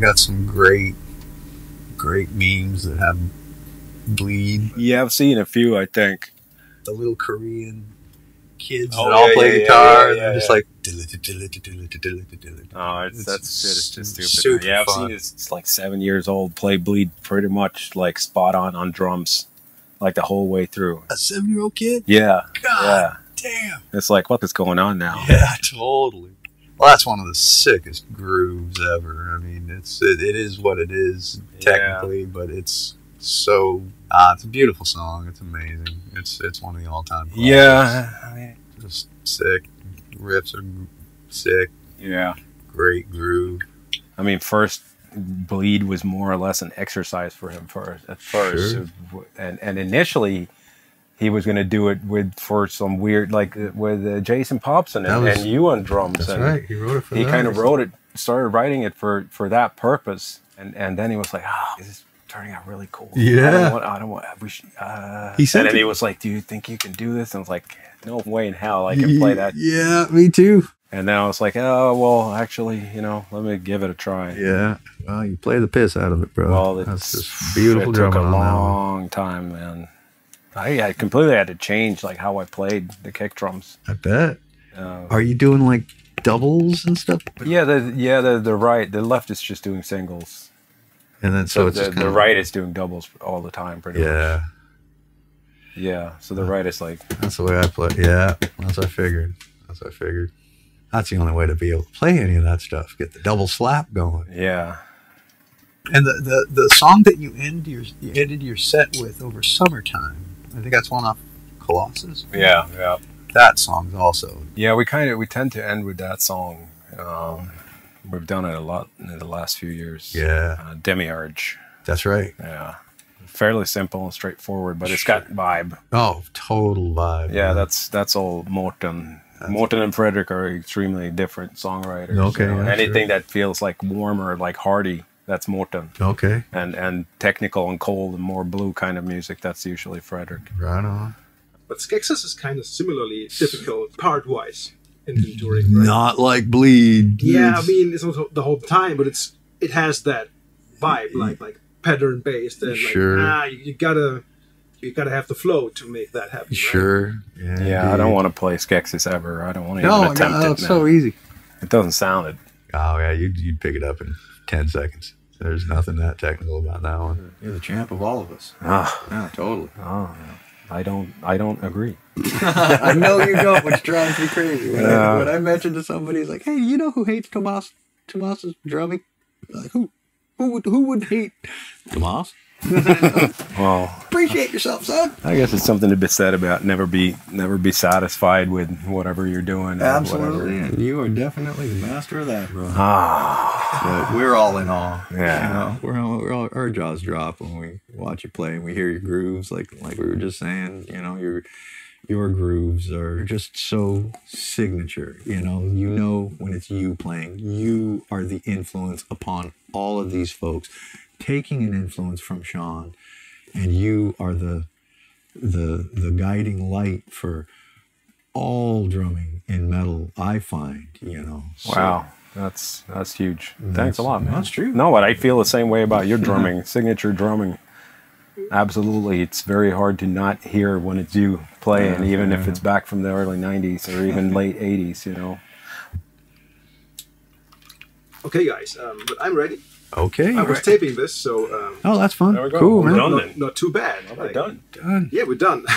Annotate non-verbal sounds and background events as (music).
they got some great, great memes that have bleed. Yeah, I've seen a few. I think. The little Korean kids Oh, that all yeah, play yeah, guitar. yeah, and they're just like. Oh, it's, that's shit. It's just stupid. super yeah, I've fun. seen it. It's like seven years old. Play bleed pretty much like spot on on drums, like the whole way through. A seven-year-old kid. Yeah, God yeah. damn. It's like what is going on now? Yeah, (laughs) totally. Well, that's one of the sickest grooves ever. I mean, it's it, it is what it is Yeah. technically, but it's so ah, it's a beautiful song. It's amazing. It's it's one of the all-time. classics. Yeah, I mean, just sick. Riffs are sick. yeah. Great groove. I mean, first bleed was more or less an exercise for him first at first, Sure. and and initially he was going to do it with for some weird like uh, with uh, Jason Popson and, was- and you on drums. That's and right. He wrote it for He kind of wrote it, started writing it for for that purpose, and and then he was like, "Ah, this is turning out really cool. Yeah. I don't want. I don't want. We should." Uh, He said and then he was like, "Do you think you can do this?" And I was like, "No way in hell I can play that." Yeah, me too. And then I was like, "Oh well, actually, you know, let me give it a try." Yeah. Well, you play the piss out of it, bro. Well, that's it's just beautiful It took a drumming on that one. long time, man. I, I completely had to change like how I played the kick drums. I bet. Uh, Are you doing like doubles and stuff? yeah, the yeah the the right, the left is just doing singles. And then so, So, it's the, the right is doing doubles all the time, pretty much. Yeah, Yeah. So the right is like, that's the way I play. Yeah, that's what I figured. That's what I figured. That's the only way to be able to play any of that stuff. Get the double slap going. yeah, And the, the, the song that you end your you ended your set with over summertime. I think that's one off Koloss. yeah, yeah, That song's also yeah. We kind of we tend to end with that song. Um, we've done it a lot in the last few years. yeah. Uh, Demiurge. That's right. Yeah. Fairly simple and straightforward, but it's got vibe. Oh, total vibe. Yeah, man. that's that's all Mårten. Mårten and Fredrik are extremely different songwriters. Okay, you know, yeah, anything that feels like warmer, like hearty, that's Mårten. okay. And and technical and cold and more blue kind of music, that's usually Fredrik. Right on. But Skexus is kind of similarly difficult part-wise in in. Right? Not like bleed. Yeah, I mean it's also the whole time, but it's it has that vibe like like pattern based and like Sure. ah you, you gotta you gotta have the flow to make that happen. right? Sure. Yeah. Yeah, I don't want to play Skexis ever. I don't want to No, even attempt it. no, it. it's so easy. it doesn't sound it. Oh yeah, you'd, you'd pick it up in ten seconds. There's nothing that technical about that one. You're the champ of all of us. Ah, Yeah, totally. oh, I don't. I don't agree. (laughs) I know you don't, which drives me crazy. When, Yeah. I, when I mention to somebody, it's like, "Hey, you know who hates Tomas? Tomas's drumming? Like who? Who would who would hate Tomas? (laughs) Well, Appreciate yourself, son. I guess it's something to be said about never be never be satisfied with whatever you're doing. or whatever. and you are definitely the master of that, bro. Ah, But we're all in awe. Yeah. you know, we're all, we're all our jaws drop when we watch you play and we hear your grooves. Like like we were just saying, you know, your your grooves are just so signature. You know, you know when it's you playing. You are the influence upon all of these folks, taking an influence from Sean, and you are the the the guiding light for all drumming in metal. I find, you know. So- wow, that's that's huge. Thanks a lot, man. That's true. No, but I feel the same way about your drumming, (laughs) signature drumming. Absolutely, it's very hard to not hear when it's you playing, Yeah, even if yeah. it's back from the early '90s or even (laughs) late '80s. You know. Okay, guys, um, but I'm ready. Okay. I was taping this, so um, Oh, that's fun. There we go. Cool, We're man. done. not, then. not too bad. Like, Done. Yeah, we're done. (laughs)